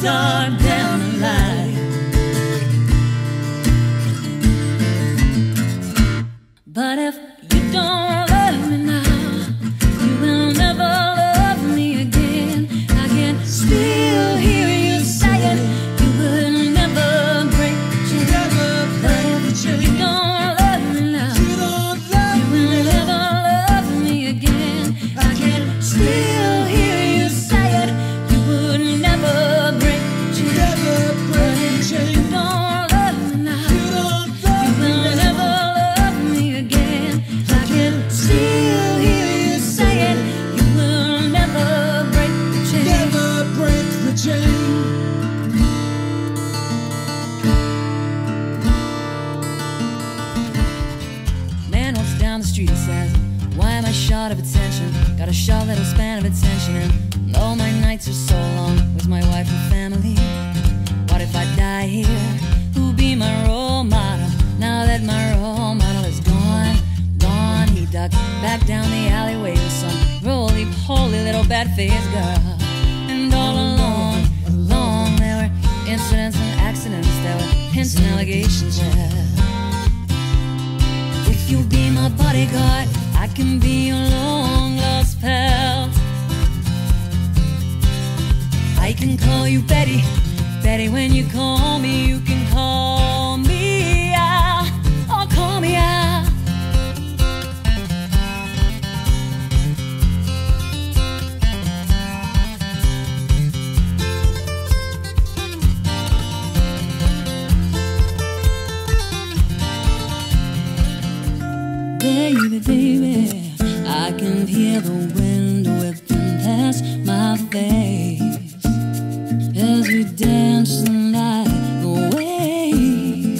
dark down the street and says, Why am I short of attention? Got a short little span of attention, and all my nights are so long. with my wife and family? What if I die here? Who'll be my role model? Now that my role model is gone, gone, he ducked back down the alleyway with some roly poly little bad faced girl. And all along, along, there were incidents and accidents, there were hints and allegations, yeah. You'll be my bodyguard, I can be your long lost pal. I can call you Betty, Betty. When you call me, you can Baby, baby, I can hear the wind whipping past my face as we dance the night away.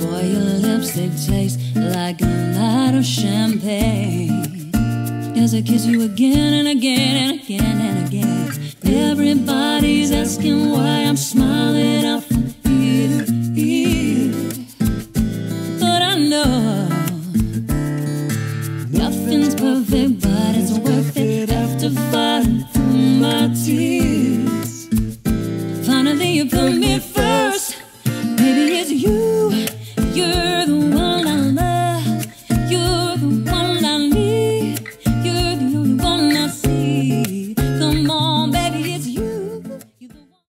Boy, your lips they taste like a night of champagne. As I kiss you again and again and again and again, everybody's asking why. Nothing's perfect, but it's worth it. After fighting through my tears.